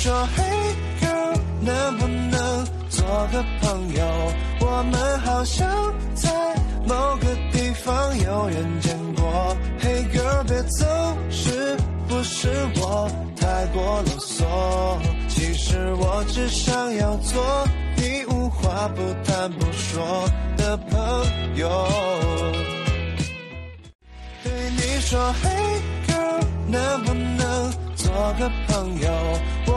说，Hey girl，能不能做个朋友？我们好像在某个地方有人见过。Hey girl，别走，是不是我太过啰嗦？其实我只想要做你无话不谈不说的朋友。对你说，Hey girl，能不能做个朋友？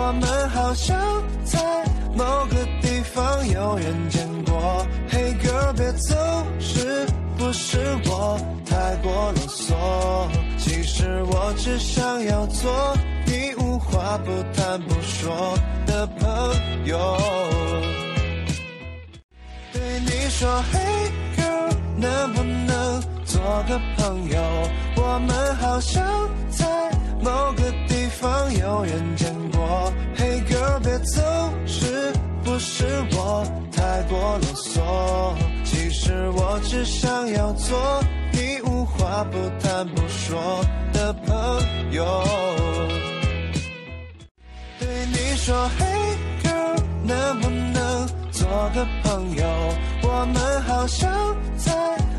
我们好像在某个地方有人见过。Hey girl，别走，是不是我太过啰嗦？其实我只想要做你无话不谈不说的朋友。对你说，Hey girl，能不能做个朋友？我们好像在某个地方有人见过。太过啰嗦？其实我只想要做你无话不谈不说的朋友。对你说，Hey girl，能不能做个朋友？我们好像在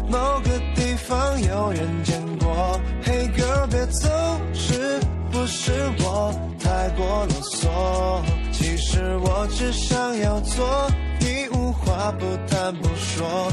某个地方有人见过。Hey girl，别走，是不是我太过啰嗦？其实我只想要做话不谈不说。